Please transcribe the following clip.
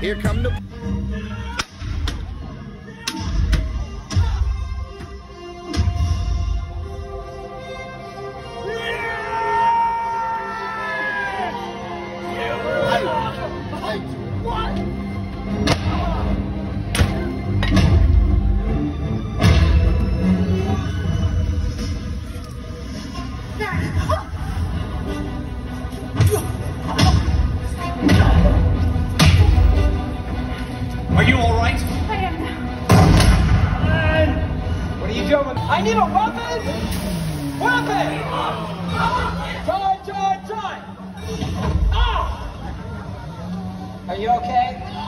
Here come the. Are you all right? I am now. What are you doing? I need a weapon! Weapon! Try, try, try! Ah! Are you okay?